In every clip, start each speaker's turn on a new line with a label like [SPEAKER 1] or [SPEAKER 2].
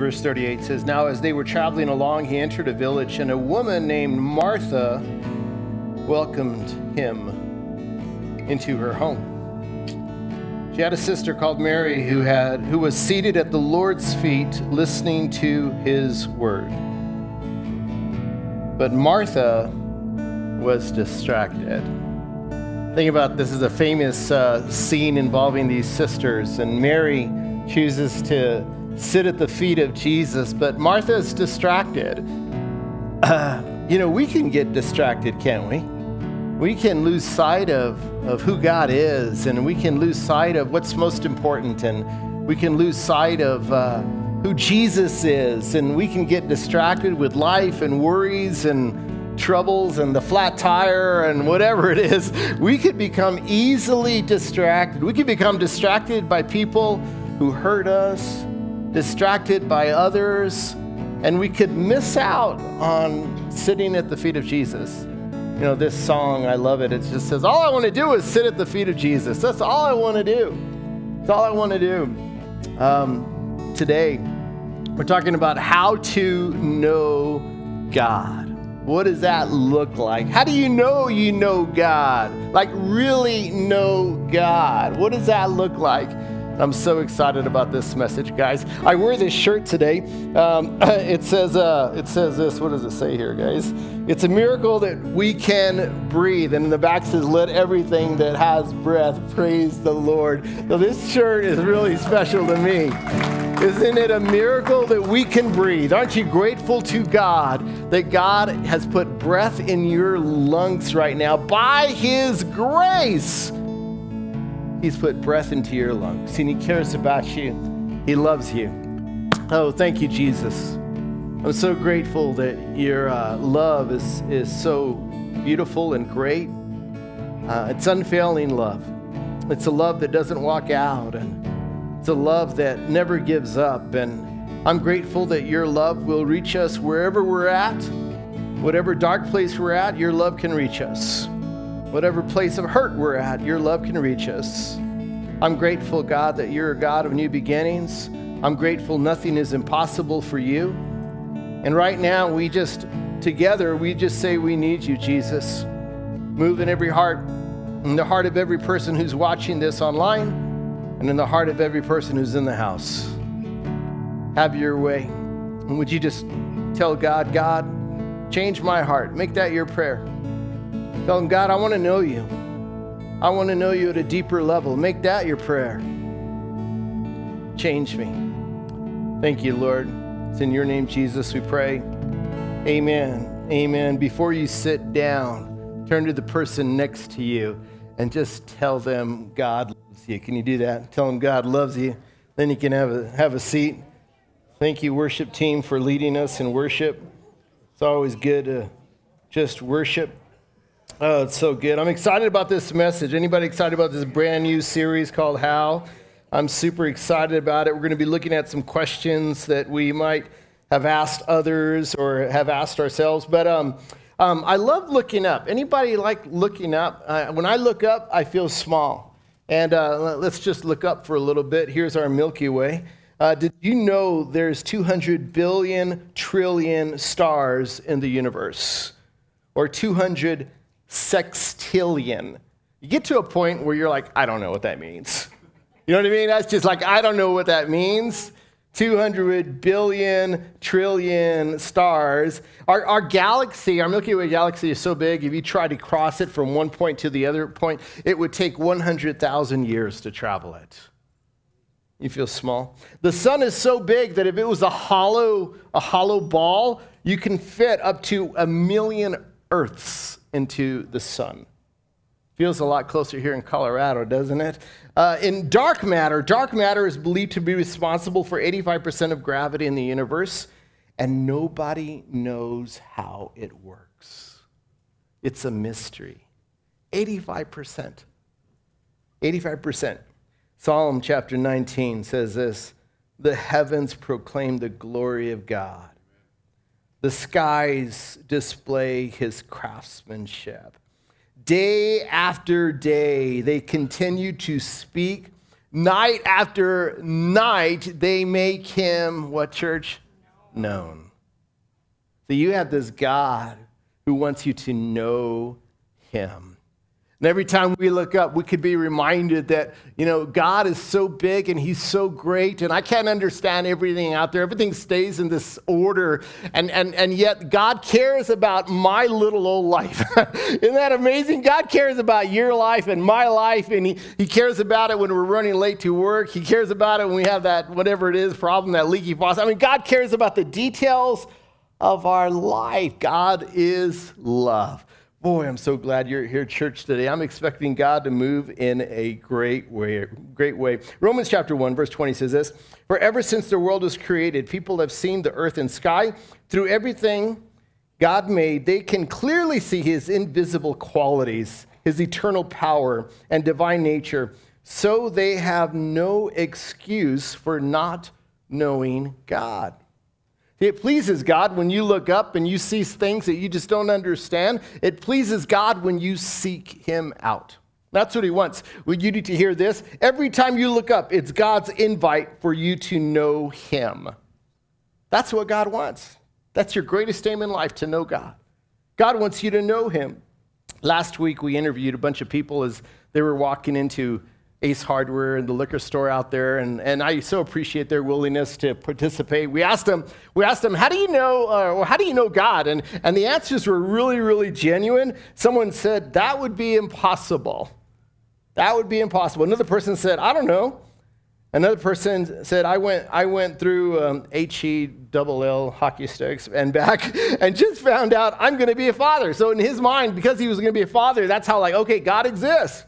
[SPEAKER 1] verse 38 says, Now as they were traveling along, he entered a village, and a woman named Martha welcomed him into her home. She had a sister called Mary who had who was seated at the Lord's feet listening to his word. But Martha was distracted. Think about this is a famous uh, scene involving these sisters, and Mary chooses to sit at the feet of Jesus, but Martha is distracted. Uh, you know, we can get distracted, can't we? We can lose sight of, of who God is, and we can lose sight of what's most important, and we can lose sight of uh, who Jesus is, and we can get distracted with life and worries and troubles and the flat tire and whatever it is, we could become easily distracted. We could become distracted by people who hurt us, distracted by others, and we could miss out on sitting at the feet of Jesus. You know, this song, I love it. It just says, All I want to do is sit at the feet of Jesus. That's all I want to do. That's all I want to do. Um, today, we're talking about how to know God. What does that look like? How do you know you know God? Like, really know God? What does that look like? I'm so excited about this message, guys. I wear this shirt today. Um, it says, uh, it says this. What does it say here, guys? It's a miracle that we can breathe. And in the back says, "Let everything that has breath praise the Lord." So this shirt is really special to me. Isn't it a miracle that we can breathe? Aren't you grateful to God that God has put breath in your lungs right now by His grace? He's put breath into your lungs and He cares about you. He loves you. Oh, thank you, Jesus. I'm so grateful that your uh, love is, is so beautiful and great. Uh, it's unfailing love. It's a love that doesn't walk out and it's a love that never gives up. And I'm grateful that your love will reach us wherever we're at. Whatever dark place we're at, your love can reach us. Whatever place of hurt we're at, your love can reach us. I'm grateful, God, that you're a God of new beginnings. I'm grateful nothing is impossible for you. And right now, we just, together, we just say we need you, Jesus. Move in every heart, in the heart of every person who's watching this online and in the heart of every person who's in the house. Have your way. And would you just tell God, God, change my heart? Make that your prayer. Tell him, God, I want to know you. I want to know you at a deeper level. Make that your prayer. Change me. Thank you, Lord. It's in your name, Jesus, we pray. Amen. Amen. Before you sit down, turn to the person next to you and just tell them God loves you. Can you do that? Tell them God loves you. Then you can have a, have a seat. Thank you, worship team, for leading us in worship. It's always good to just worship. Oh, it's so good. I'm excited about this message. Anybody excited about this brand new series called How? I'm super excited about it. We're going to be looking at some questions that we might have asked others or have asked ourselves. But um, um, I love looking up. Anybody like looking up? Uh, when I look up, I feel small. And uh, let's just look up for a little bit. Here's our Milky Way. Uh, did you know there's 200 billion trillion stars in the universe? Or 200 sextillion? You get to a point where you're like, I don't know what that means. You know what I mean? That's just like, I don't know what that means. 200 billion trillion stars. Our, our galaxy, our Milky Way galaxy, is so big, if you try to cross it from one point to the other point, it would take 100,000 years to travel it. You feel small? The sun is so big that if it was a hollow, a hollow ball, you can fit up to a million Earths into the sun. Feels a lot closer here in Colorado, doesn't it? Uh, in dark matter, dark matter is believed to be responsible for 85% of gravity in the universe, and nobody knows how it works. It's a mystery. 85%. 85%. Psalm chapter 19 says this The heavens proclaim the glory of God, the skies display his craftsmanship. Day after day, they continue to speak night after night, they make him, what church? Known. So you have this God who wants you to know him. And every time we look up, we could be reminded that, you know, God is so big and he's so great, and I can't understand everything out there. Everything stays in this order, and, and, and yet God cares about my little old life. Isn't that amazing? God cares about your life and my life, and he, he cares about it when we're running late to work. He cares about it when we have that, whatever it is, problem, that leaky faucet. I mean, God cares about the details of our life. God is love. Boy, I'm so glad you're here, church, today. I'm expecting God to move in a great way. Great way. Romans chapter 1, verse 20 says this For ever since the world was created, people have seen the earth and sky. Through everything God made, they can clearly see his invisible qualities, his eternal power, and divine nature. So they have no excuse for not knowing God. It pleases God when you look up and you see things that you just don't understand. It pleases God when you seek Him out. That's what He wants. Well, you need to hear this. Every time you look up, it's God's invite for you to know Him. That's what God wants. That's your greatest aim in life to know God. God wants you to know Him. Last week, we interviewed a bunch of people as they were walking into Ace Hardware and the liquor store out there, and, and I so appreciate their willingness to participate. We asked them, we asked them, how do you know, uh, or how do you know God? And, and the answers were really, really genuine. Someone said, that would be impossible. That would be impossible. Another person said, I don't know. Another person said, I went, I went through um, H-E-double-L hockey sticks and back and just found out I'm going to be a father. So in his mind, because he was going to be a father, that's how like, okay, God exists.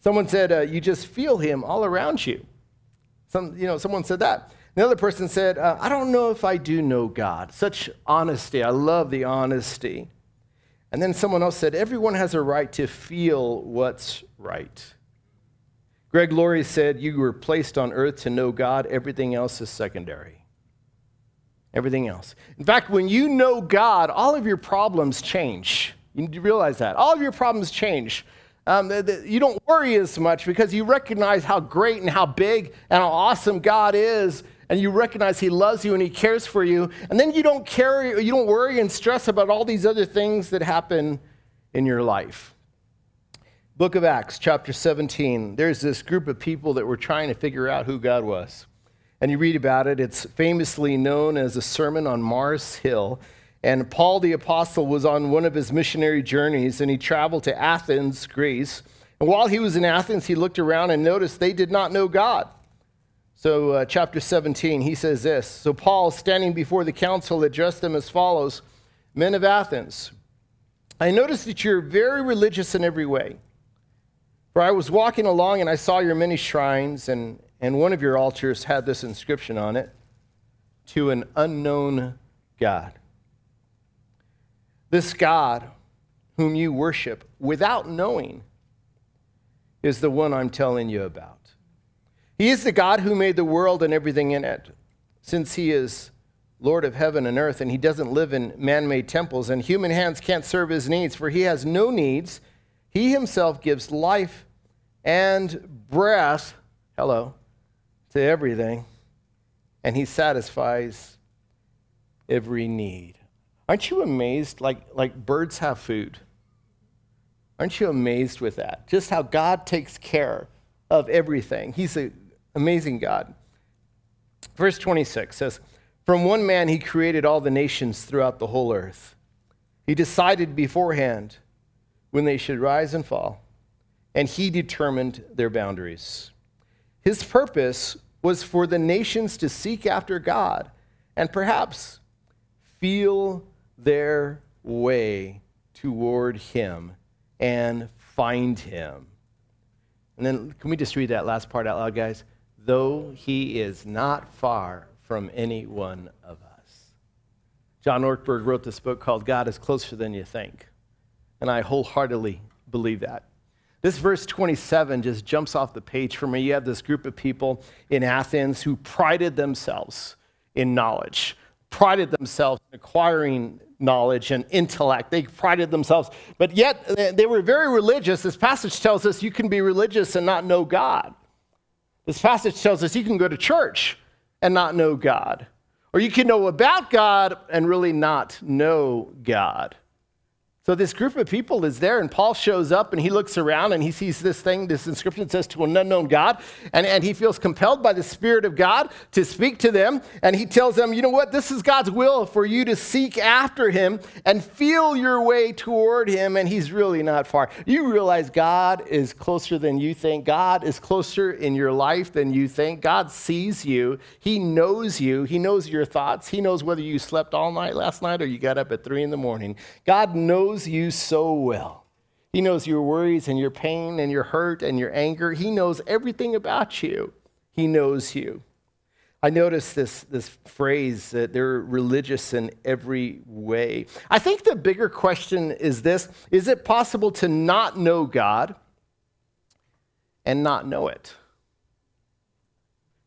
[SPEAKER 1] Someone said, uh, you just feel him all around you. Some, you know, someone said that. Another person said, uh, I don't know if I do know God. Such honesty. I love the honesty. And then someone else said, everyone has a right to feel what's right. Greg Laurie said, You were placed on earth to know God, everything else is secondary. Everything else. In fact, when you know God, all of your problems change. You need to realize that. All of your problems change. Um, the, the, you don't worry as much because you recognize how great and how big and how awesome God is, and you recognize He loves you and He cares for you. And then you don't carry, you don't worry and stress about all these other things that happen in your life. Book of Acts, chapter 17. There's this group of people that were trying to figure out who God was. And you read about it, it's famously known as the Sermon on Mars Hill. And Paul the Apostle was on one of his missionary journeys and he traveled to Athens, Greece. And while he was in Athens, he looked around and noticed they did not know God. So, uh, chapter 17, he says this So, Paul, standing before the council, addressed them as follows Men of Athens, I noticed that you're very religious in every way. For I was walking along and I saw your many shrines, and, and one of your altars had this inscription on it To an unknown God. This God, whom you worship without knowing, is the one I'm telling you about. He is the God who made the world and everything in it, since He is Lord of heaven and earth, and He doesn't live in man made temples, and human hands can't serve His needs, for He has no needs. He Himself gives life and breath, hello, to everything, and He satisfies every need. Aren't you amazed? Like, like birds have food. Aren't you amazed with that? Just how God takes care of everything. He's an amazing God. Verse 26 says, From one man he created all the nations throughout the whole earth. He decided beforehand when they should rise and fall, and he determined their boundaries. His purpose was for the nations to seek after God and perhaps feel their way toward him and find him. And then, can we just read that last part out loud, guys? Though he is not far from any one of us. John Ortberg wrote this book called God is Closer Than You Think. And I wholeheartedly believe that. This verse 27 just jumps off the page for me. You have this group of people in Athens who prided themselves in knowledge, prided themselves in acquiring knowledge and intellect. They prided themselves, but yet they were very religious. This passage tells us you can be religious and not know God. This passage tells us you can go to church and not know God, or you can know about God and really not know God. So this group of people is there, and Paul shows up and he looks around and he sees this thing, this inscription says to an unknown God, and, and he feels compelled by the Spirit of God to speak to them. And he tells them, you know what, this is God's will for you to seek after him and feel your way toward him, and he's really not far. You realize God is closer than you think, God is closer in your life than you think. God sees you, He knows you, He knows your thoughts, He knows whether you slept all night last night or you got up at three in the morning. God knows knows you so well. He knows your worries and your pain and your hurt and your anger. He knows everything about you. He knows you. I noticed this, this phrase that they're religious in every way. I think the bigger question is this Is it possible to not know God and not know it?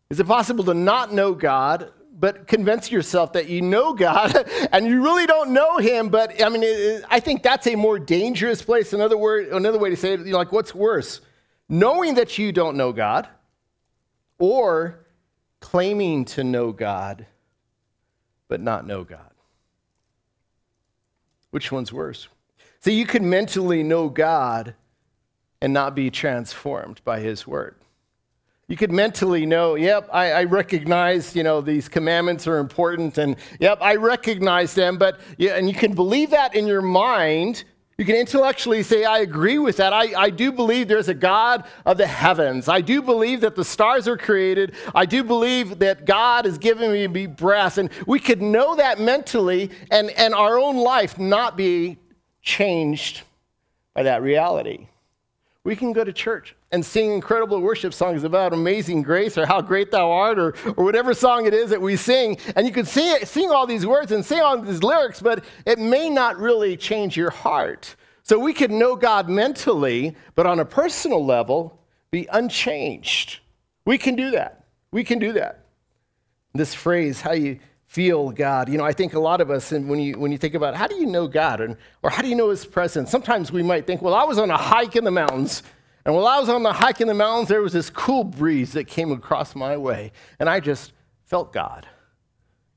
[SPEAKER 1] Is it possible to not know God but convince yourself that you know God and you really don't know Him. But I mean, it, I think that's a more dangerous place. Another word, another way to say it, you know, like what's worse, knowing that you don't know God, or claiming to know God but not know God. Which one's worse? So you can mentally know God and not be transformed by His word. You could mentally know, yep, I, I, recognize, you know, these commandments are important, and yep, I recognize them, but, yeah, and you can believe that in your mind. You can intellectually say, I agree with that. I, I do believe there's a God of the heavens. I do believe that the stars are created. I do believe that God has given me breath. And we could know that mentally and, and our own life not be changed by that reality. We can go to church and sing incredible worship songs about amazing grace or how great thou art or, or whatever song it is that we sing. And you can sing, sing all these words and sing all these lyrics, but it may not really change your heart. So we can know God mentally, but on a personal level, be unchanged. We can do that. We can do that. This phrase, how you feel God. You know, I think a lot of us, and when you when you think about how do you know God, and or how do you know His presence? Sometimes we might think, well, I was on a hike in the mountains, and while I was on the hike in the mountains, there was this cool breeze that came across my way, and I just felt God.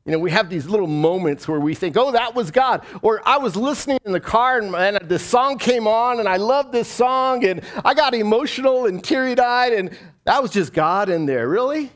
[SPEAKER 1] You know, we have these little moments where we think, oh, that was God. Or I was listening in the car and, and this song came on and I loved this song and I got emotional and teary eyed and that was just God in there. Really?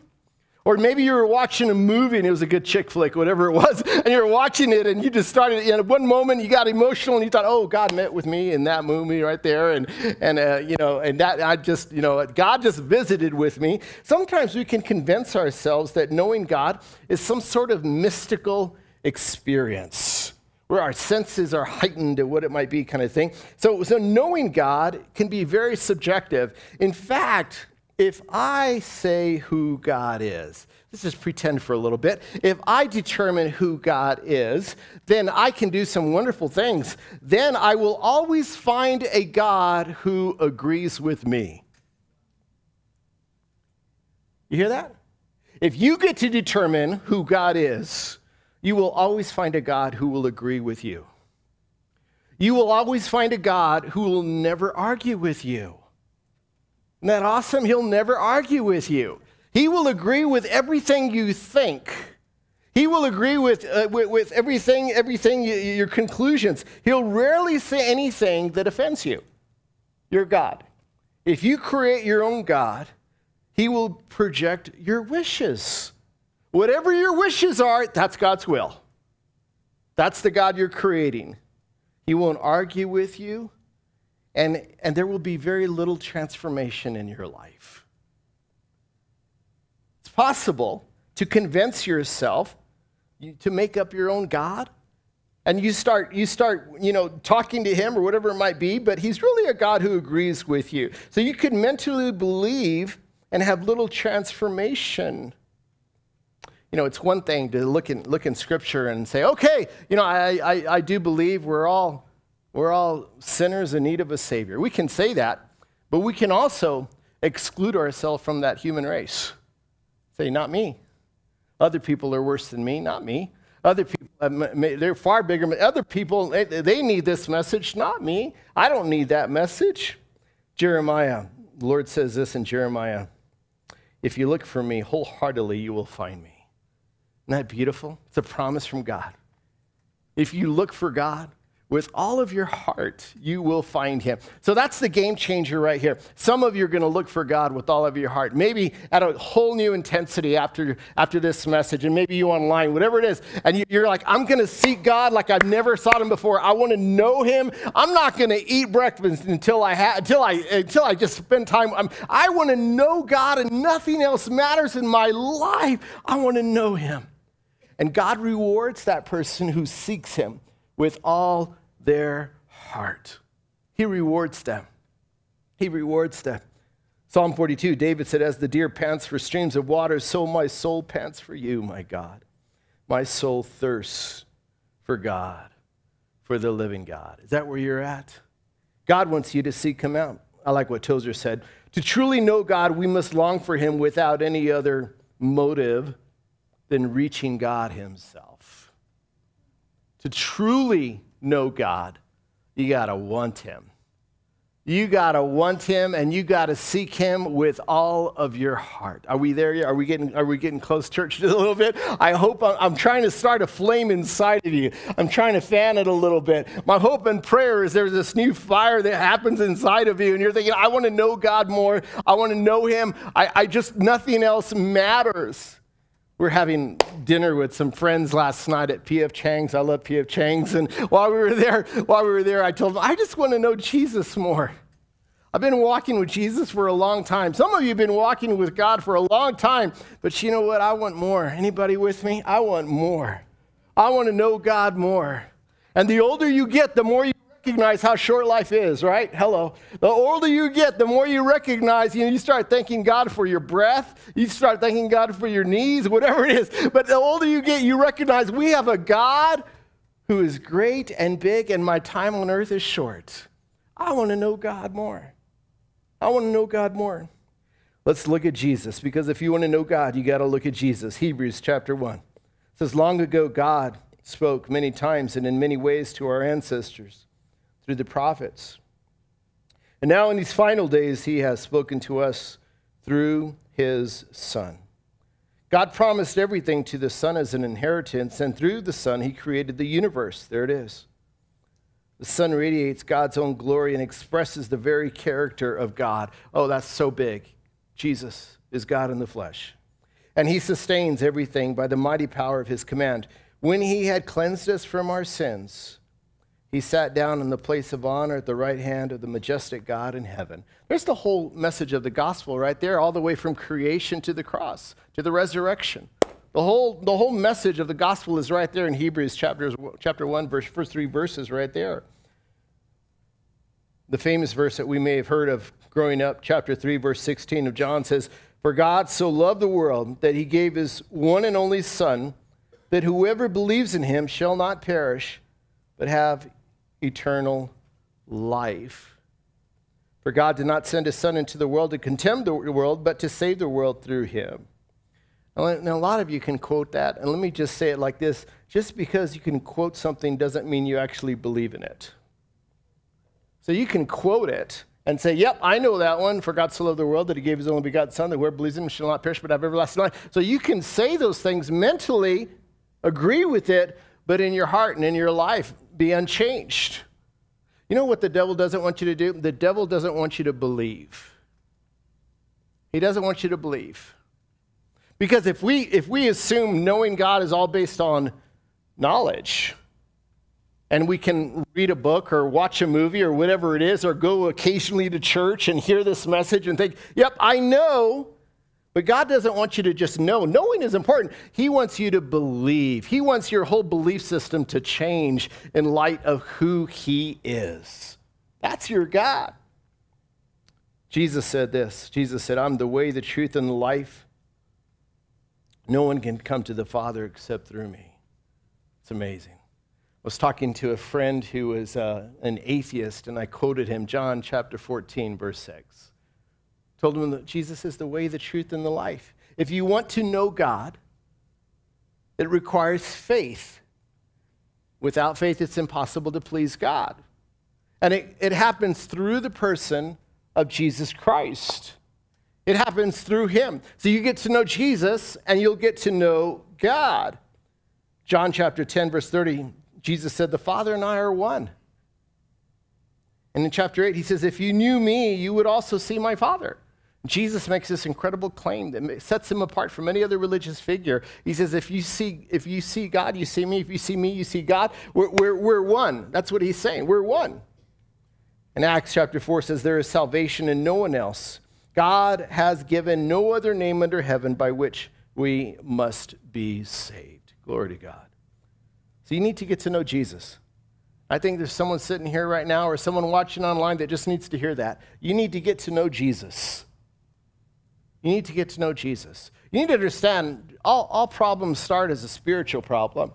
[SPEAKER 1] Or maybe you were watching a movie and it was a good chick flick, whatever it was, and you were watching it and you just started, in one moment you got emotional and you thought, oh, God met with me in that movie right there. And, and uh, you know, and that I just, you know, God just visited with me. Sometimes we can convince ourselves that knowing God is some sort of mystical experience where our senses are heightened to what it might be kind of thing. So, so knowing God can be very subjective. In fact, if I say who God is, let's just pretend for a little bit. If I determine who God is, then I can do some wonderful things. Then I will always find a God who agrees with me. You hear that? If you get to determine who God is, you will always find a God who will agree with you. You will always find a God who will never argue with you. Isn't that awesome? He'll never argue with you. He will agree with everything you think. He will agree with, uh, with, with, everything, everything, your conclusions. He'll rarely say anything that offends you. You're God. If you create your own God, He will project your wishes. Whatever your wishes are, that's God's will. That's the God you're creating. He won't argue with you and, and there will be very little transformation in your life. It's possible to convince yourself to make up your own God. And you start, you start, you know, talking to him or whatever it might be, but he's really a God who agrees with you. So you could mentally believe and have little transformation. You know, it's one thing to look in, look in Scripture and say, okay, you know, I, I, I do believe we're all we're all sinners in need of a Savior. We can say that, but we can also exclude ourselves from that human race. Say, not me. Other people are worse than me, not me. Other people, they're far bigger. Other people, they need this message, not me. I don't need that message. Jeremiah, the Lord says this in Jeremiah. If you look for me wholeheartedly, you will find me. Isn't that beautiful? It's a promise from God. If you look for God, with all of your heart, you will find him. So that's the game changer right here. Some of you are going to look for God with all of your heart, maybe at a whole new intensity after, after this message, and maybe you online, whatever it is. And you're like, I'm going to seek God like I've never sought him before. I want to know him. I'm not going to eat breakfast until I, ha- until I, until I just spend time. I'm, I want to know God, and nothing else matters in my life. I want to know him. And God rewards that person who seeks him with all their heart. He rewards them. He rewards them. Psalm 42, David said, As the deer pants for streams of water, so my soul pants for you, my God. My soul thirsts for God, for the living God. Is that where you're at? God wants you to seek him out. I like what Tozer said. To truly know God, we must long for him without any other motive than reaching God himself. To truly know God, you got to want Him. You got to want him and you got to seek him with all of your heart. Are we there yet? Are we getting, are we getting close, church, a little bit? I hope I'm, I'm, trying to start a flame inside of you. I'm trying to fan it a little bit. My hope and prayer is there's this new fire that happens inside of you and you're thinking, I want to know God more. I want to know him. I, I just, nothing else matters. We were having dinner with some friends last night at P.F. Chang's. I love P.F. Chang's. And while we were there, while we were there, I told them, I just want to know Jesus more. I've been walking with Jesus for a long time. Some of you have been walking with God for a long time, but you know what? I want more. Anybody with me? I want more. I want to know God more. And the older you get, the more you recognize how short life is, right? Hello. The older you get, the more you recognize, you know, you start thanking God for your breath, you start thanking God for your knees, whatever it is. But the older you get, you recognize we have a God who is great and big, and my time on earth is short. I want to know God more. I want to know God more. Let's look at Jesus, because if you want to know God, you got to look at Jesus. Hebrews chapter 1 it says, Long ago, God spoke many times and in many ways to our ancestors through the prophets. And now, in these final days, he has spoken to us through his Son. God promised everything to the Son as an inheritance, and through the Son, he created the universe. There it is. The Son radiates God's own glory and expresses the very character of God. Oh, that's so big. Jesus is God in the flesh. And he sustains everything by the mighty power of his command. When he had cleansed us from our sins, he sat down in the place of honor at the right hand of the majestic God in heaven. There's the whole message of the gospel right there, all the way from creation to the cross, to the resurrection. The whole, the whole message of the gospel is right there in Hebrews chapters, chapter 1, verse, first three verses right there. The famous verse that we may have heard of growing up, chapter 3, verse 16 of John says, For God so loved the world that he gave his one and only Son, that whoever believes in him shall not perish, but have eternal life. For God did not send his Son into the world to condemn the world, but to save the world through him. Now, a lot of you can quote that, and let me just say it like this just because you can quote something doesn't mean you actually believe in it. So you can quote it and say, Yep, I know that one. For God so loved the world that he gave his only begotten Son, that whoever believes in him shall not perish but have everlasting life. So you can say those things mentally, agree with it, but in your heart and in your life, be unchanged. You know what the devil doesn't want you to do? The devil doesn't want you to believe. He doesn't want you to believe. Because if we, if we assume knowing God is all based on knowledge, and we can read a book or watch a movie or whatever it is, or go occasionally to church and hear this message and think, yep, I know, but God doesn't want you to just know. Knowing is important. He wants you to believe. He wants your whole belief system to change in light of who He is. That's your God. Jesus said this Jesus said, I'm the way, the truth, and the life. No one can come to the Father except through me. It's amazing. I was talking to a friend who was uh, an atheist, and I quoted him John chapter 14, verse 6. Told him that Jesus is the way, the truth, and the life. If you want to know God, it requires faith. Without faith, it's impossible to please God. And it, it happens through the person of Jesus Christ. It happens through him. So you get to know Jesus and you'll get to know God. John chapter 10, verse 30, Jesus said, The Father and I are one. And in chapter 8, he says, If you knew me, you would also see my Father. Jesus makes this incredible claim that sets him apart from any other religious figure. He says, if you see, if you see God, you see me. If you see me, you see God. We're, we're, we're one. That's what he's saying. We're one. And Acts chapter 4 says, There is salvation in no one else. God has given no other name under heaven by which we must be saved. Glory to God. So you need to get to know Jesus. I think there's someone sitting here right now or someone watching online that just needs to hear that. You need to get to know Jesus. You need to get to know Jesus. You need to understand all, all problems start as a spiritual problem.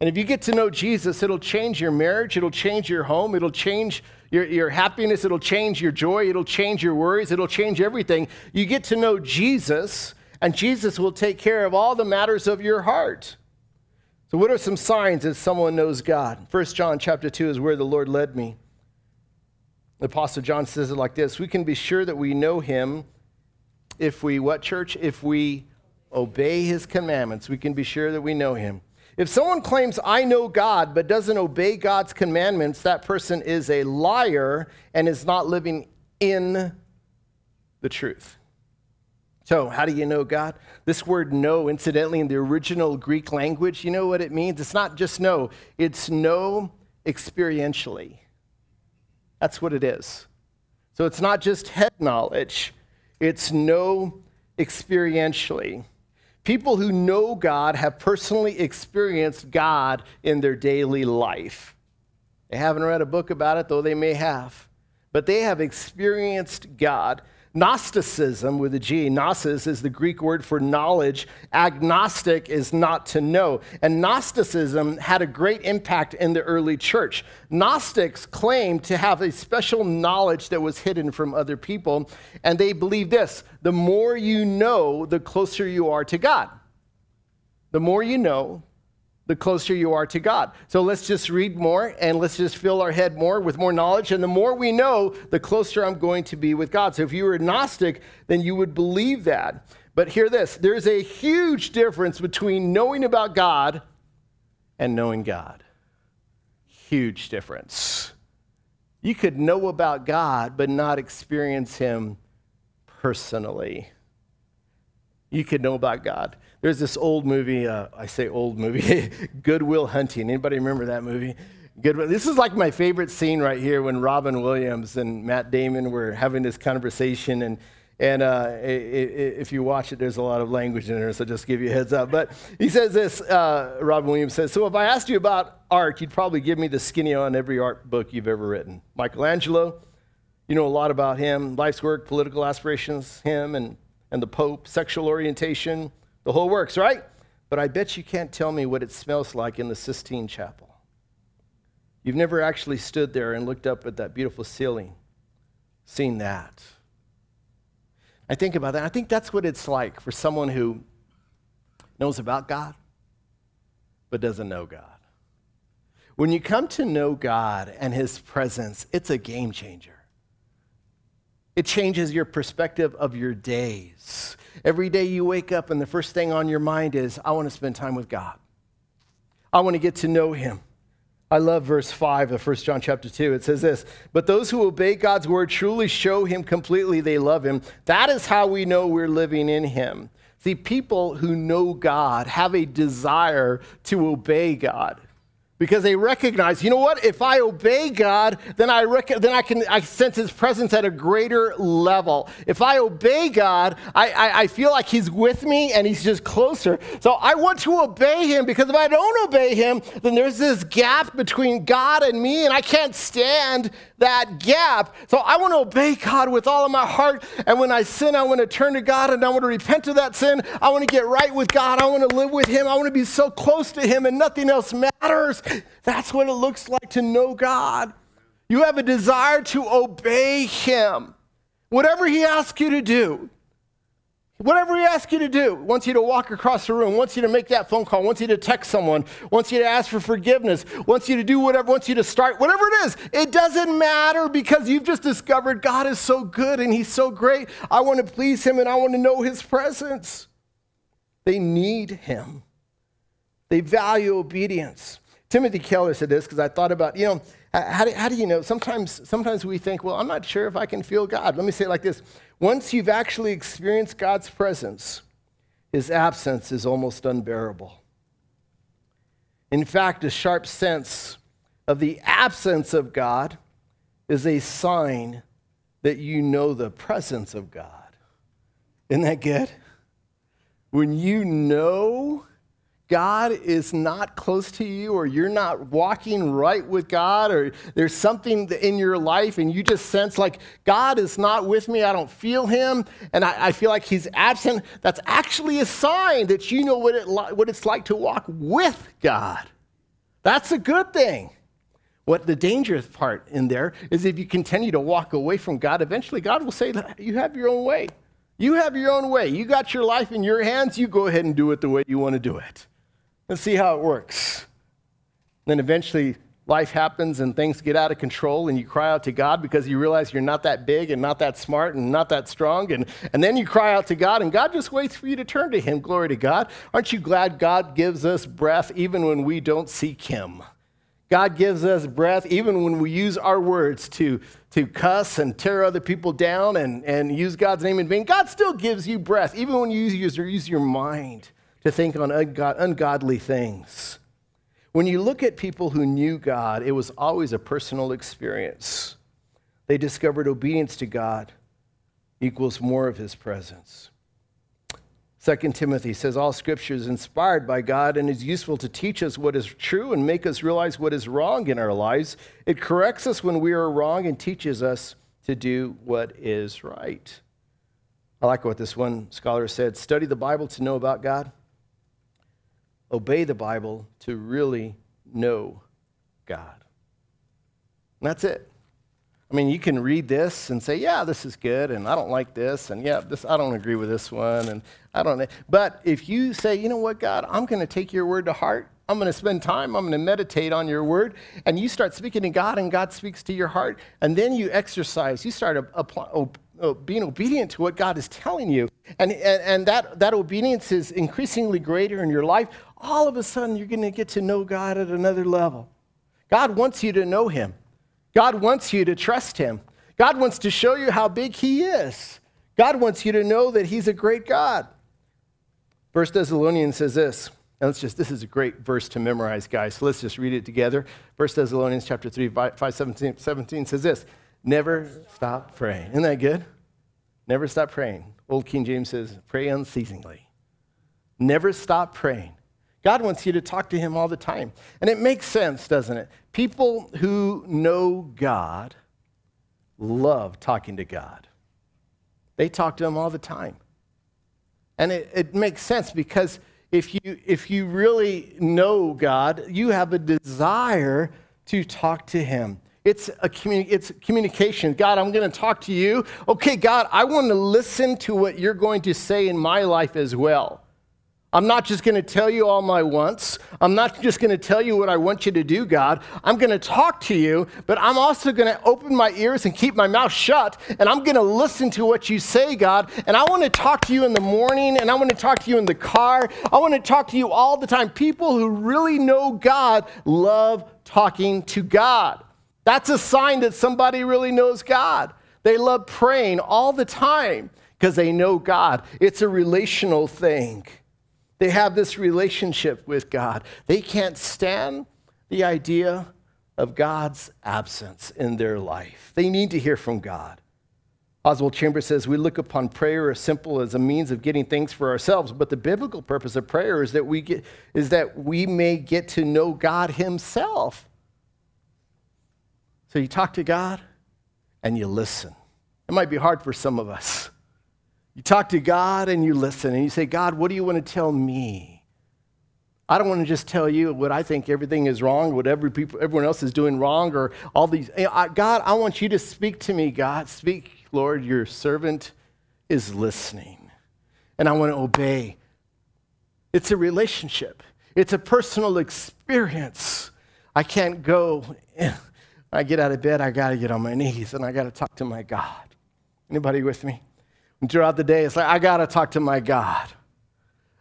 [SPEAKER 1] And if you get to know Jesus, it'll change your marriage, it'll change your home, it'll change your, your happiness, it'll change your joy, it'll change your worries, it'll change everything. You get to know Jesus, and Jesus will take care of all the matters of your heart. So, what are some signs that someone knows God? 1 John chapter 2 is where the Lord led me. The Apostle John says it like this We can be sure that we know him if we, what church? If we obey his commandments, we can be sure that we know him. If someone claims, I know God, but doesn't obey God's commandments, that person is a liar and is not living in the truth. So, how do you know God? This word know, incidentally, in the original Greek language, you know what it means? It's not just know, it's know experientially. That's what it is. So, it's not just head knowledge, it's know experientially. People who know God have personally experienced God in their daily life. They haven't read a book about it, though they may have, but they have experienced God. Gnosticism with a G, gnosis is the Greek word for knowledge. Agnostic is not to know. And Gnosticism had a great impact in the early church. Gnostics claimed to have a special knowledge that was hidden from other people. And they believed this the more you know, the closer you are to God. The more you know, the closer you are to God. So let's just read more and let's just fill our head more with more knowledge. And the more we know, the closer I'm going to be with God. So if you were agnostic, then you would believe that. But hear this there's a huge difference between knowing about God and knowing God. Huge difference. You could know about God, but not experience Him personally. You could know about God. There's this old movie, uh, I say old movie, Good Will Hunting. Anybody remember that movie? Good. This is like my favorite scene right here when Robin Williams and Matt Damon were having this conversation. And, and uh, if you watch it, there's a lot of language in there, so just give you a heads up. But he says this uh, Robin Williams says, So if I asked you about art, you'd probably give me the skinny on every art book you've ever written. Michelangelo, you know a lot about him, life's work, political aspirations, him and, and the Pope, sexual orientation, the whole works, right? But I bet you can't tell me what it smells like in the Sistine Chapel. You've never actually stood there and looked up at that beautiful ceiling, seen that. I think about that. I think that's what it's like for someone who knows about God, but doesn't know God. When you come to know God and His presence, it's a game changer. It changes your perspective of your days. Every day you wake up, and the first thing on your mind is, I want to spend time with God. I want to get to know Him. I love verse 5 of 1 John chapter 2. It says this But those who obey God's word truly show Him completely they love Him. That is how we know we're living in Him. See, people who know God have a desire to obey God because they recognize, you know what? If I obey God, then I rec- then I can I sense His presence at a greater level. If I obey God, I, I, I feel like He's with me and He's just closer. So I want to obey Him because if I don't obey Him, then there's this gap between God and me, and I can't stand that gap. So I want to obey God with all of my heart. And when I sin, I want to turn to God and I want to repent of that sin. I want to get right with God. I want to live with Him. I want to be so close to Him, and nothing else matters. That's what it looks like to know God. You have a desire to obey Him. Whatever He asks you to do, Whatever he asks you to do, wants you to walk across the room, wants you to make that phone call, wants you to text someone, wants you to ask for forgiveness, wants you to do whatever, wants you to start, whatever it is, it doesn't matter because you've just discovered God is so good and he's so great. I want to please him and I want to know his presence. They need him. They value obedience. Timothy Keller said this because I thought about, you know, how do, how do you know? Sometimes, sometimes we think, well, I'm not sure if I can feel God. Let me say it like this once you've actually experienced God's presence, his absence is almost unbearable. In fact, a sharp sense of the absence of God is a sign that you know the presence of God. Isn't that good? When you know God is not close to you, or you're not walking right with God, or there's something in your life and you just sense like God is not with me, I don't feel Him, and I, I feel like He's absent, that's actually a sign that you know what, it, what it's like to walk with God. That's a good thing. What the dangerous part in there is if you continue to walk away from God, eventually God will say, You have your own way. You have your own way. You got your life in your hands. You go ahead and do it the way you want to do it. Let's see how it works. Then eventually life happens and things get out of control and you cry out to God because you realize you're not that big and not that smart and not that strong. And, and then you cry out to God and God just waits for you to turn to Him. Glory to God. Aren't you glad God gives us breath even when we don't seek Him? God gives us breath even when we use our words to, to cuss and tear other people down and, and use God's name in vain. God still gives you breath even when you use, use your mind to think on ungodly things. When you look at people who knew God, it was always a personal experience. They discovered obedience to God equals more of his presence. 2 Timothy says all scripture is inspired by God and is useful to teach us what is true and make us realize what is wrong in our lives. It corrects us when we are wrong and teaches us to do what is right. I like what this one scholar said study the Bible to know about God obey the Bible to really know God. And that's it. I mean, you can read this and say, yeah, this is good, and I don't like this, and yeah, this, I don't agree with this one, and I don't. But if you say, you know what, God, I'm going to take your word to heart, I'm going to spend time, I'm going to meditate on your word, and you start speaking to God, and God speaks to your heart, and then you exercise, you start being obedient to what God is telling you, and, and, and that, that obedience is increasingly greater in your life, all of a sudden you're going to get to know God at another level. God wants you to know Him, God wants you to trust Him, God wants to show you how big He is. God wants you to know that He's a great God. First Thessalonians says this. And let's just, this is a great verse to memorize, guys. So let's just read it together. First Thessalonians chapter 3, 5, 17, 17 says this. Never stop praying. Isn't that good? Never stop praying. Old King James says, pray unceasingly. Never stop praying. God wants you to talk to Him all the time. And it makes sense, doesn't it? People who know God love talking to God, they talk to Him all the time. And it, it makes sense because if you, if you really know God, you have a desire to talk to Him. It's a communi- it's communication. God, I'm going to talk to you. Okay, God, I want to listen to what you're going to say in my life as well. I'm not just going to tell you all my wants. I'm not just going to tell you what I want you to do, God. I'm going to talk to you, but I'm also going to open my ears and keep my mouth shut, and I'm going to listen to what you say, God. And I want to talk to you in the morning, and I want to talk to you in the car. I want to talk to you all the time. People who really know God love talking to God. That's a sign that somebody really knows God. They love praying all the time because they know God. It's a relational thing. They have this relationship with God. They can't stand the idea of God's absence in their life. They need to hear from God. Oswald Chambers says, We look upon prayer as simple as a means of getting things for ourselves, but the biblical purpose of prayer is that we, get, is that we may get to know God Himself. So you talk to God and you listen. It might be hard for some of us. You talk to God and you listen and you say, God, what do you want to tell me? I don't want to just tell you what I think everything is wrong, what every people, everyone else is doing wrong, or all these. God, I want you to speak to me, God. Speak, Lord, your servant is listening. and I want to obey. It's a relationship, it's a personal experience. I can't go. I get out of bed, I got to get on my knees and I got to talk to my God. Anybody with me? And throughout the day, it's like, I got to talk to my God.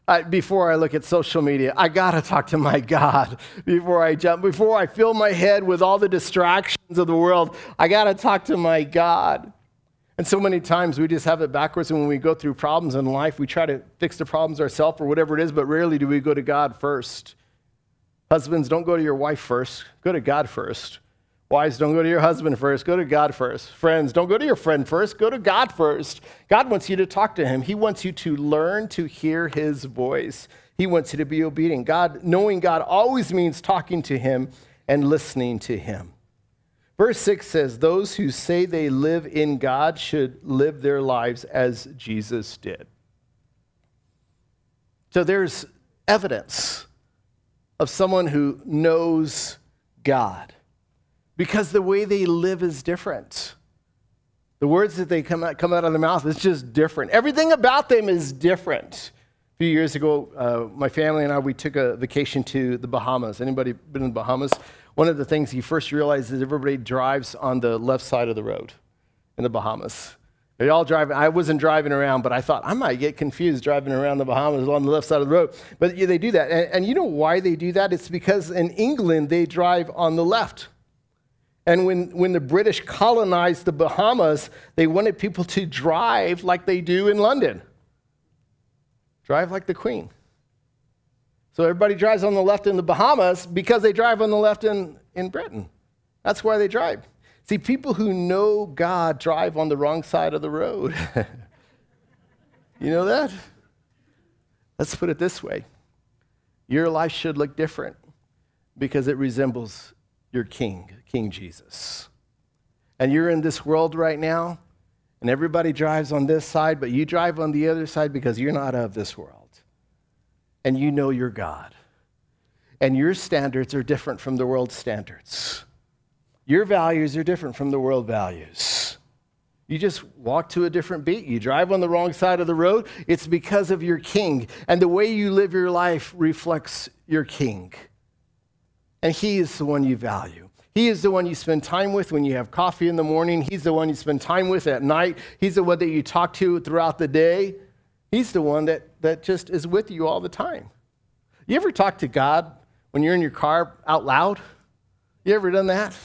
[SPEAKER 1] I, before I look at social media, I got to talk to my God. Before I jump, before I fill my head with all the distractions of the world, I got to talk to my God. And so many times we just have it backwards. And when we go through problems in life, we try to fix the problems ourselves or whatever it is, but rarely do we go to God first. Husbands, don't go to your wife first, go to God first. Wives, don't go to your husband first, go to God first. Friends, don't go to your friend first, go to God first. God wants you to talk to him. He wants you to learn to hear his voice. He wants you to be obedient. God, knowing God always means talking to him and listening to him. Verse 6 says, Those who say they live in God should live their lives as Jesus did. So there's evidence of someone who knows God because the way they live is different. The words that they come out, come out of their mouth is just different. Everything about them is different. A few years ago, uh, my family and I, we took a vacation to the Bahamas. Anybody been in the Bahamas? one of the things you first realize is everybody drives on the left side of the road in the Bahamas. They all driving. I wasn't driving around, but I thought I might get confused driving around the Bahamas on the left side of the road. But yeah, they do that. And, and you know why they do that? It's because in England, they drive on the left. And when, when the British colonized the Bahamas, they wanted people to drive like they do in London drive like the Queen. So everybody drives on the left in the Bahamas because they drive on the left in, in Britain. That's why they drive. See, people who know God drive on the wrong side of the road. you know that? Let's put it this way your life should look different because it resembles your King, King Jesus. And you're in this world right now, and everybody drives on this side, but you drive on the other side because you're not of this world and you know your God. And your standards are different from the world's standards. Your values are different from the world values. You just walk to a different beat. You drive on the wrong side of the road. It's because of your king. And the way you live your life reflects your king. And he is the one you value. He is the one you spend time with when you have coffee in the morning. He's the one you spend time with at night. He's the one that you talk to throughout the day. He's the one that, that just is with you all the time. You ever talk to God when you're in your car out loud? You ever done that?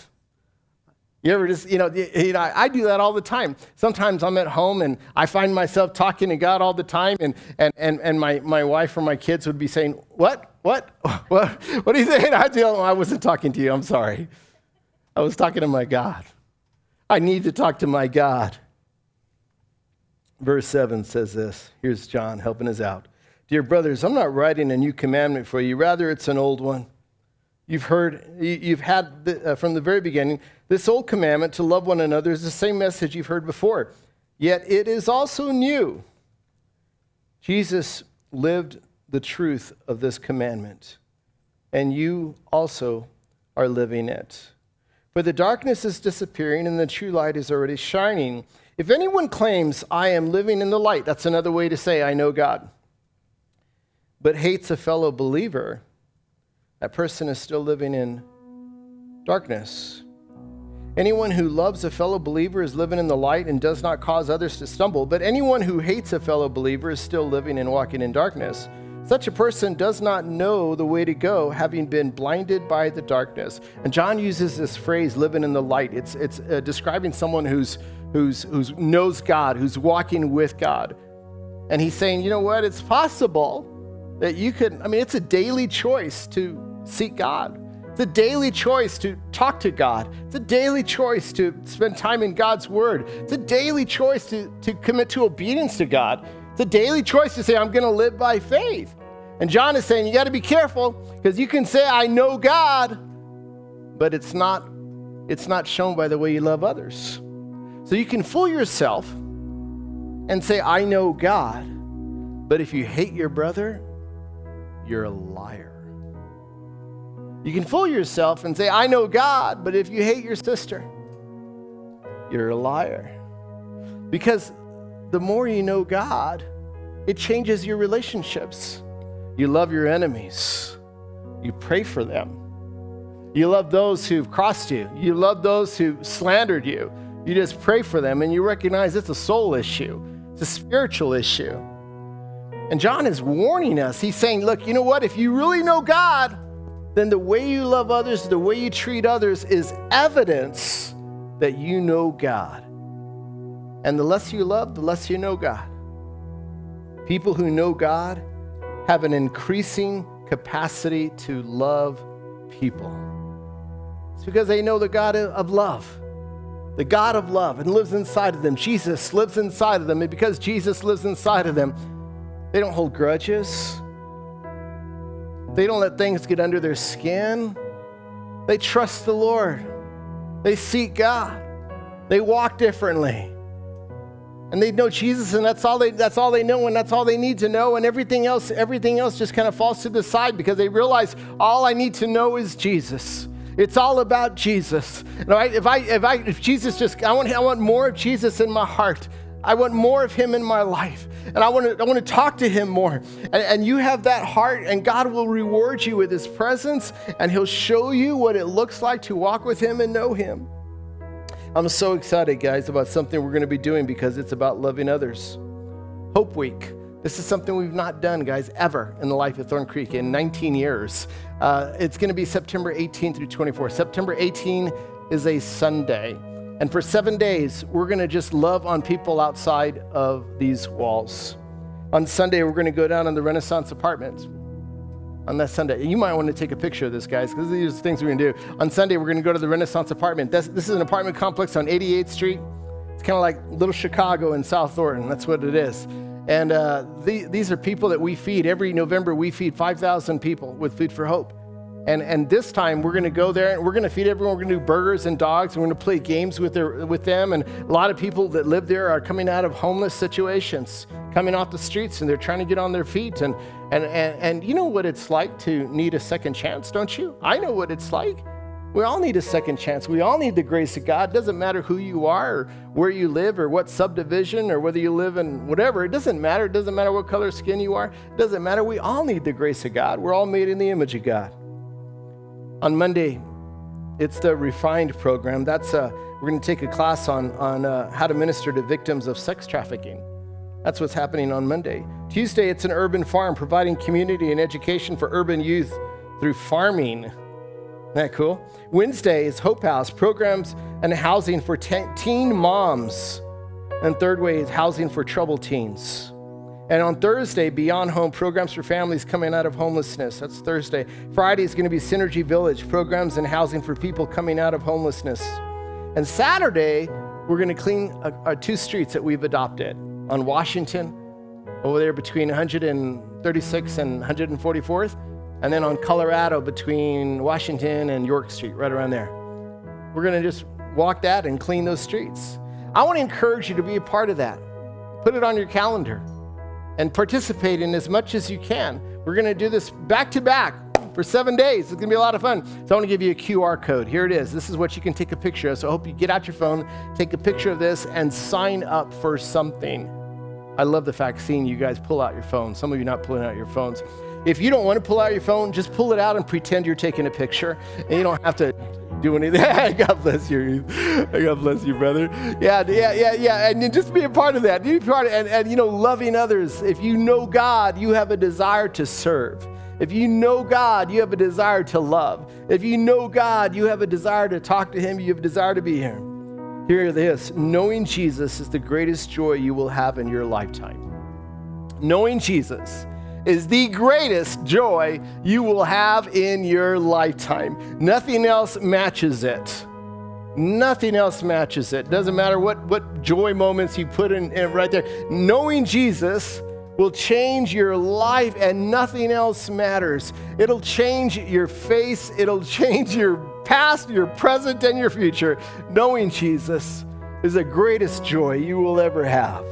[SPEAKER 1] You ever just, you know, you know, I do that all the time. Sometimes I'm at home and I find myself talking to God all the time, and, and, and, and my, my wife or my kids would be saying, What? What? What? What are you saying? I, I wasn't talking to you. I'm sorry. I was talking to my God. I need to talk to my God. Verse 7 says this. Here's John helping us out. Dear brothers, I'm not writing a new commandment for you, rather, it's an old one. You've heard, you've had the, uh, from the very beginning, this old commandment to love one another is the same message you've heard before. Yet it is also new. Jesus lived the truth of this commandment, and you also are living it. For the darkness is disappearing, and the true light is already shining. If anyone claims, I am living in the light, that's another way to say, I know God, but hates a fellow believer, that person is still living in darkness. Anyone who loves a fellow believer is living in the light and does not cause others to stumble, but anyone who hates a fellow believer is still living and walking in darkness. Such a person does not know the way to go, having been blinded by the darkness. And John uses this phrase, living in the light. It's, it's uh, describing someone who's, who's, who's knows God, who's walking with God. And he's saying, you know what? It's possible that you could, I mean, it's a daily choice to seek God. A daily choice to talk to God. It's a daily choice to spend time in God's Word. It's a daily choice to, to commit to obedience to God. It's a daily choice to say, I'm going to live by faith. And John is saying, you got to be careful because you can say, I know God, but it's not, it's not shown by the way you love others. So you can fool yourself and say, I know God, but if you hate your brother, you're a liar. You can fool yourself and say, I know God, but if you hate your sister, you're a liar. Because the more you know God, It changes your relationships. You love your enemies. You pray for them. You love those who've crossed you. You love those who slandered you. You just pray for them and you recognize it's a soul issue, it's a spiritual issue. And John is warning us. He's saying, look, you know what? If you really know God, then the way you love others, the way you treat others is evidence that you know God. And the less you love, the less you know God. People who know God have an increasing capacity to love people. It's because they know the God of love, the God of love, and lives inside of them. Jesus lives inside of them. And because Jesus lives inside of them, they don't hold grudges. They don't let things get under their skin. They trust the Lord. They seek God. They walk differently. And they know Jesus, and that's all they that's all they know, and that's all they need to know, and everything else, everything else just kind of falls to the side because they realize all I need to know is Jesus. It's all about Jesus. Right? If I if I if Jesus just I want I want more of Jesus in my heart. I want more of him in my life. And I want to, I want to talk to him more. And, and you have that heart, and God will reward you with his presence, and he'll show you what it looks like to walk with him and know him. I'm so excited, guys, about something we're going to be doing because it's about loving others. Hope Week. This is something we've not done, guys, ever in the life of ThornCreek in 19 years. Uh, it's going to be September 18 through 24. September 18 is a Sunday. And for seven days, we're going to just love on people outside of these walls. On Sunday, we're going to go down in the Renaissance apartments on that Sunday. You might want to take a picture of this, guys, because these are things we're going to do. On Sunday, we're going to go to the Renaissance apartment. This, this is an apartment complex on 88th Street. It's kind of like little Chicago in South Thornton. That's what it is. And uh, the, these are people that we feed. Every November, we feed 5,000 people with Food for Hope. And, and this time we're going to go there and we're going to feed everyone. We're going to do burgers and dogs. And we're going to play games with, their, with them. And a lot of people that live there are coming out of homeless situations, coming off the streets, and they're trying to get on their feet. And, and, and, and you know what it's like to need a second chance, don't you? I know what it's like. We all need a second chance. We all need the grace of God. It doesn't matter who you are or where you live or what subdivision or whether you live in whatever. It doesn't matter. It doesn't matter what color skin you are. It doesn't matter. We all need the grace of God. We're all made in the image of God. On Monday, it's the Refined program. That's a, we're going to take a class on, on uh, how to minister to victims of sex trafficking. That's what's happening on Monday. Tuesday, it's an urban farm providing community and education for urban youth through farming. Isn't that cool? Wednesday is Hope House, programs and housing for teen moms. And third way is housing for troubled teens. And on Thursday, Beyond Home, programs for families coming out of homelessness. That's Thursday. Friday is going to be Synergy Village, programs and housing for people coming out of homelessness. And Saturday, we're going to clean our two streets that we've adopted on Washington, over there between 136 and 144th, and then on Colorado between Washington and York Street, right around there. We're going to just walk that and clean those streets. I want to encourage you to be a part of that. Put it on your calendar and participate in as much as you can. We're going to do this back to back for seven days. It's going to be a lot of fun. So I want to give you a QR code. Here it is. This is what you can take a picture of. So I hope you get out your phone, take a picture of this, and sign up for something. I love the fact seeing you guys pull out your phones. Some of you not pulling out your phones. If you don't want to pull out your phone, just pull it out and pretend you're taking a picture. And you don't have to do anything. God bless you. God bless you, brother. Yeah, yeah, yeah, yeah. And just be a part of that. Be part of, and, and, you know, loving others. If you know God, you have a desire to serve. If you know God, you have a desire to love. If you know God, you have a desire to talk to Him. You have a desire to be here. Hear this knowing Jesus is the greatest joy you will have in your lifetime. Knowing Jesus is the greatest joy you will have in your lifetime. Nothing else matches it. Nothing else matches it. Doesn't matter what, what joy moments you put in, in right there. Knowing Jesus will change your life and nothing else matters. It'll change your face, it'll change your past, your present, and your future. Knowing Jesus is the greatest joy you will ever have.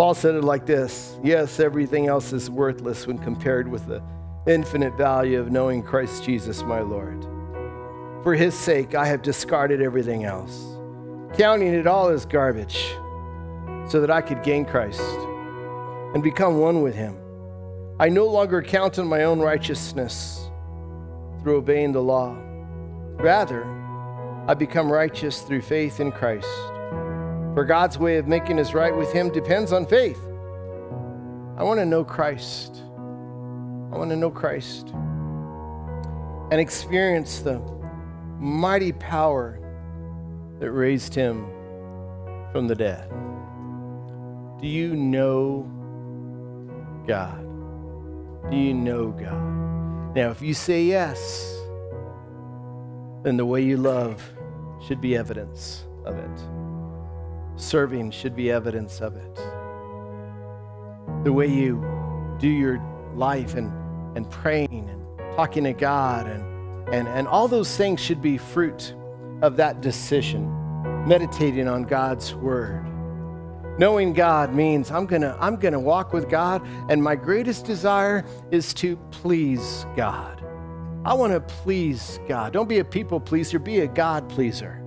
[SPEAKER 1] Paul said it like this Yes, everything else is worthless when compared with the infinite value of knowing Christ Jesus, my Lord. For his sake, I have discarded everything else, counting it all as garbage, so that I could gain Christ and become one with Him. I no longer count on my own righteousness through obeying the law. Rather, I become righteous through faith in Christ. For God's way of making us right with Him depends on faith. I want to know Christ. I want to know Christ and experience the mighty power that raised Him from the dead. Do you know God? Do you know God? Now, if you say yes, then the way you love should be evidence of it. Serving should be evidence of it. The way you do your life and, and praying and talking to God and, and, and all those things should be fruit of that decision, meditating on God's word. Knowing God means I'm going to I'm going to walk with God and my greatest desire is to please God. I want to please God. Don't be a people pleaser, be a God pleaser.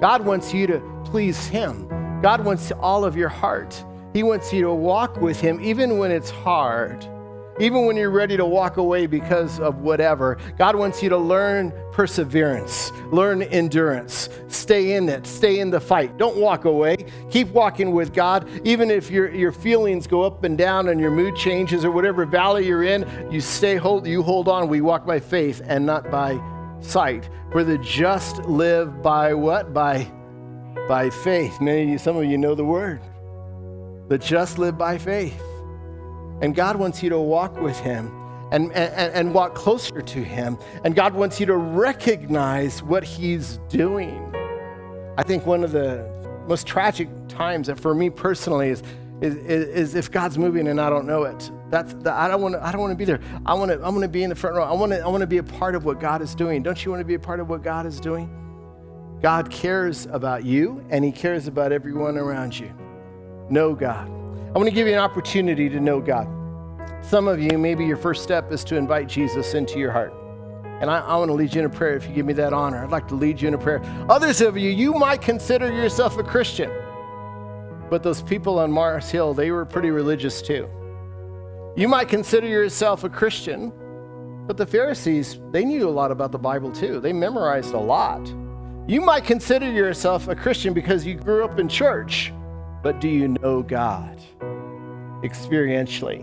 [SPEAKER 1] God wants you to please him. God wants all of your heart. He wants you to walk with him even when it's hard. Even when you're ready to walk away because of whatever, God wants you to learn perseverance, learn endurance, stay in it, stay in the fight. Don't walk away. Keep walking with God. Even if your, your feelings go up and down and your mood changes or whatever valley you're in, you stay hold you hold on. We walk by faith and not by sight. For the just live by what? By by faith. Many you, some of you know the word. The just live by faith. And God wants you to walk with Him and, and, and walk closer to Him. And God wants you to recognize what He's doing. I think one of the most tragic times for me personally is, is, is if God's moving and I don't know it. That's the, I don't want to I don't want to be there. I want to I want to be in the front row. I want to I want to be a part of what God is doing. Don't you want to be a part of what God is doing? God cares about you and he cares about everyone around you. Know God. I want to give you an opportunity to know God. Some of you, maybe your first step is to invite Jesus into your heart. And I, I, want to lead you in a prayer if you give me that honor. I'd like to lead you in a prayer. Others of you, you might consider yourself a Christian. But those people on Mars Hill, they were pretty religious too. You might consider yourself a Christian, but the Pharisees, they knew a lot about the Bible too. They memorized a lot. You might consider yourself a Christian because you grew up in church, but do you know God experientially?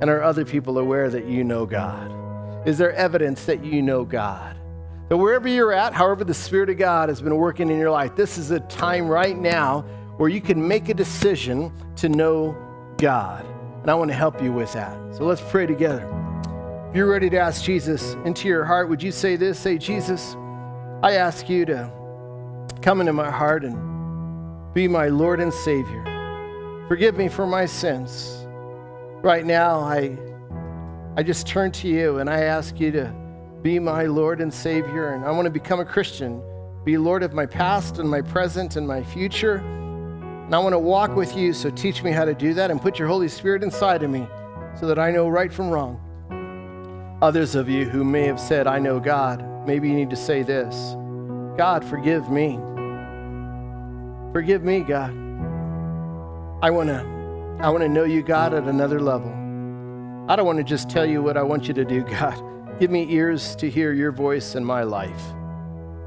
[SPEAKER 1] And are other people aware that you know God? Is there evidence that you know God? That wherever you're at, however the Spirit of God has been working in your life, this is a time right now where you can make a decision to know God. And I want to help you with that. So let's pray together. If you're ready to ask Jesus into your heart, would you say this? Say, Jesus, I ask you to come into my heart and be my Lord and Savior. Forgive me for my sins. Right now, I, I just turn to you and I ask you to be my Lord and Savior. And I want to become a Christian, be Lord of my past and my present and my future. And I want to walk with you, so teach me how to do that and put your Holy Spirit inside of me so that I know right from wrong. Others of you who may have said, I know God, maybe you need to say this God, forgive me. Forgive me, God. I want to I want to know you, God, at another level. I don't want to just tell you what I want you to do, God. Give me ears to hear your voice in my life.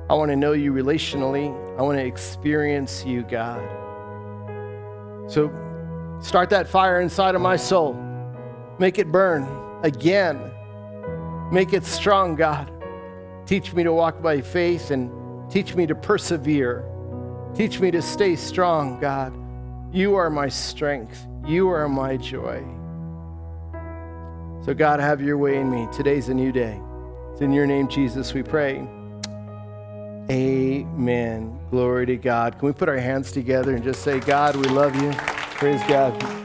[SPEAKER 1] I want to know you relationally. I want to experience you, God. So start that fire inside of my soul. Make it burn again. Make it strong, God. Teach me to walk by faith and teach me to persevere. Teach me to stay strong, God. You are my strength. You are my joy. So, God, have your way in me. Today's a new day. It's in your name, Jesus, we pray. Amen. Glory to God. Can we put our hands together and just say, God, we love you? Praise God.